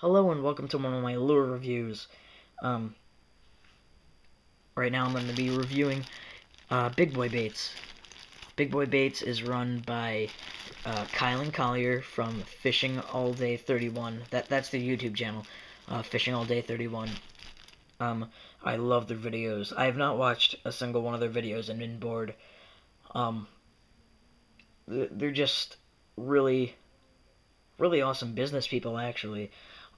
Hello and welcome to one of my lure reviews. Um, right now I'm going to be reviewing uh, Big Boy Baits. Big Boy Baits is run by uh, Kylan Collier from Fishing All Day 31. That that's the YouTube channel, uh, Fishing All Day 31. Um, I love their videos. I have not watched a single one of their videos and been bored. Um, they're just really, really awesome business people. Actually,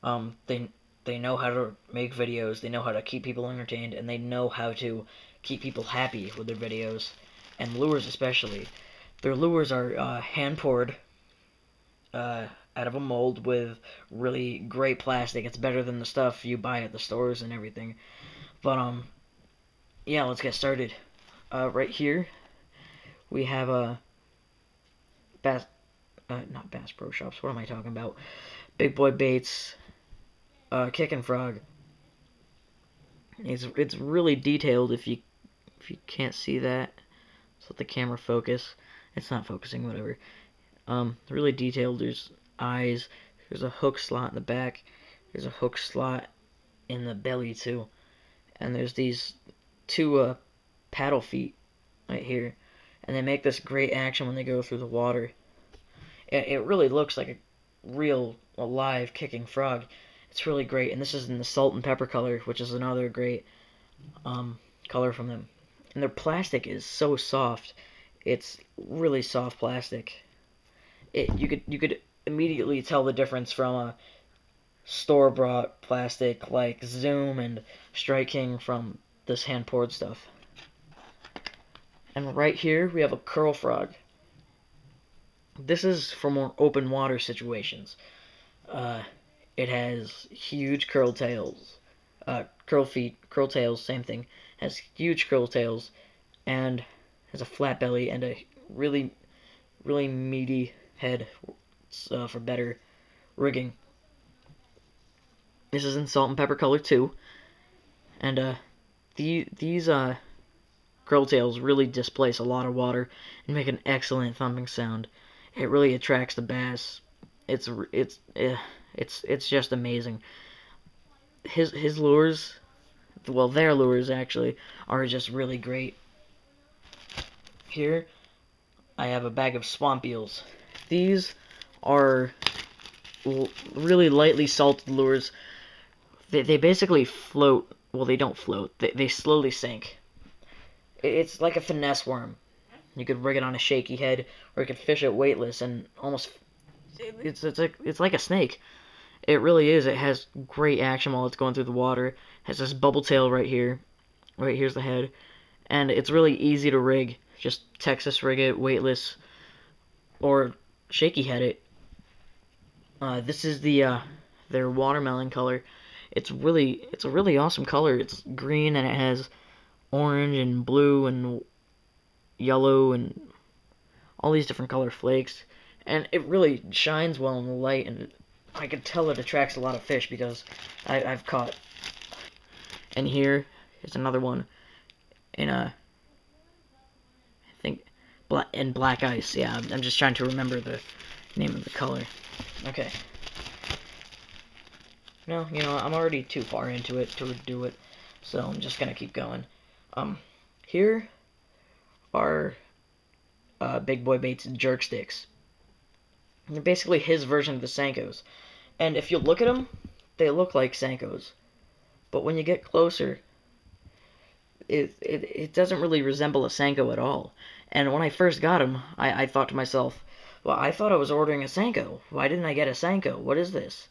um, they they know how to make videos. They know how to keep people entertained, and they know how to keep people happy with their videos, and lures especially. Their lures are uh, hand poured. Uh, out of a mold with really great plastic. It's better than the stuff you buy at the stores and everything. But um, yeah, let's get started. Uh, right here, we have a Bass, uh, not Bass Pro Shops. What am I talking about? Big Boy Baits, uh, Kicking Frog. It's it's really detailed. If you if you can't see that, let's let the camera focus. It's not focusing. Whatever. Um, really detailed. There's eyes. There's a hook slot in the back. There's a hook slot in the belly too. And there's these two uh, paddle feet right here. And they make this great action when they go through the water. It, it really looks like a real alive kicking frog. It's really great. And this is in the salt and pepper color, which is another great um, color from them. And their plastic is so soft. It's really soft plastic. It you could you could immediately tell the difference from a store bought plastic like Zoom and Strike King from this hand poured stuff. And right here we have a curl frog. This is for more open water situations. Uh, it has huge curl tails, uh, curl feet, curl tails, same thing. Has huge curl tails, and has a flat belly and a really, really meaty head uh, for better rigging. This is in salt and pepper color too, and uh, the these uh curl tails really displace a lot of water and make an excellent thumping sound. It really attracts the bass. It's it's eh, it's it's just amazing. His his lures, well their lures actually are just really great. Here, I have a bag of swamp eels. These are really lightly salted lures. They, they basically float. Well, they don't float. They, they slowly sink. It's like a finesse worm. You could rig it on a shaky head, or you could fish it weightless and almost. It's it's like it's like a snake. It really is. It has great action while it's going through the water. It has this bubble tail right here. Right here's the head, and it's really easy to rig. Just Texas rig it weightless, or shaky head it. Uh, this is the uh, their watermelon color. It's really it's a really awesome color. It's green and it has orange and blue and yellow and all these different color flakes. And it really shines well in the light and I can tell it attracts a lot of fish because I, I've caught. And here is another one in a I think black in black ice. Yeah, I'm, I'm just trying to remember the name of the color. Okay. No, you know, I'm already too far into it to do it, so I'm just gonna keep going. Um, here are uh, Big Boy Baits jerk sticks. They're basically his version of the Senkos. And if you look at them, they look like Sankos. But when you get closer, it, it, it doesn't really resemble a Sanko at all. And when I first got them, I, I thought to myself, well, I thought I was ordering a Sanko. Why didn't I get a Sanko? What is this?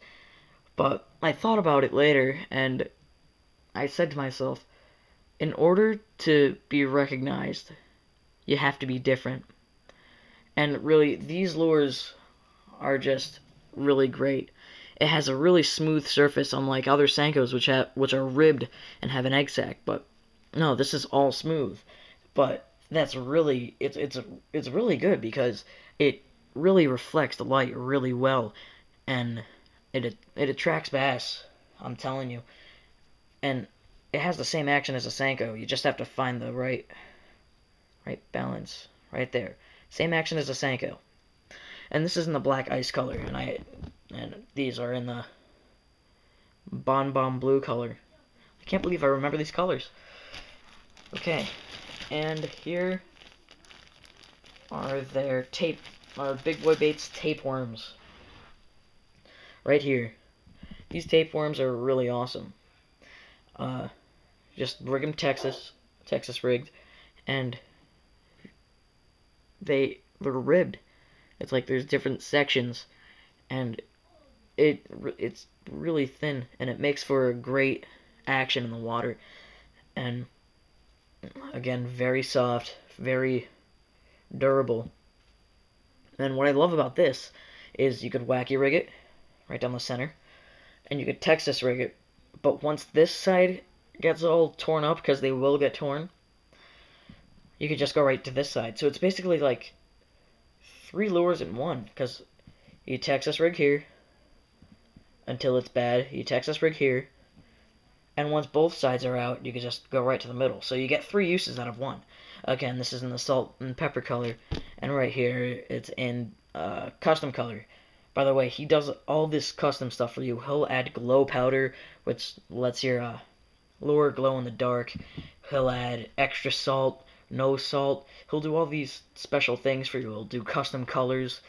But I thought about it later, and I said to myself, in order to be recognized, you have to be different. And really, these lures are just really great. It has a really smooth surface, unlike other Sankos, which have which are ribbed and have an egg sac. But no, this is all smooth. But that's really it's it's it's really good because it really reflects the light really well, and it it attracts bass. I'm telling you, and it has the same action as a Senko. You just have to find the right right balance right there. Same action as a Senko. And this is in the black ice color, and I and these are in the Bon Bon Blue color. I can't believe I remember these colors. Okay, and here are their tape, uh, Big Boy Baits tapeworms. Right here. These tapeworms are really awesome. Uh, just rig them Texas, Texas rigged, and they they're ribbed. It's like there's different sections, and it it's really thin, and it makes for a great action in the water. And again, very soft, very durable. And what I love about this is you could wacky rig it right down the center, and you could Texas rig it. But once this side gets all torn up, because they will get torn, you could just go right to this side. So it's basically like three lures in one, because he you Texas rig here until it's bad, He you Texas rig here, and once both sides are out, you can just go right to the middle. So you get three uses out of one. Again, this is in the salt and pepper color, and right here it's in uh, custom color. By the way, he does all this custom stuff for you. He'll add glow powder, which lets your uh, lure glow in the dark. He'll add extra salt, no salt. He'll do all these special things for you. He'll do custom colors.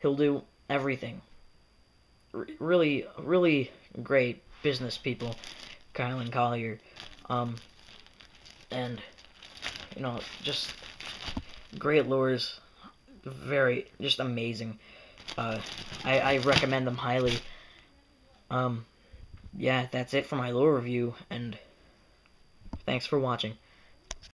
He'll do everything. R really, really great business people, Kylan Collier. Um, and you know, just great lures, very, just amazing. Uh, I, I recommend them highly. Um, yeah, that's it for my lure review, and thanks for watching.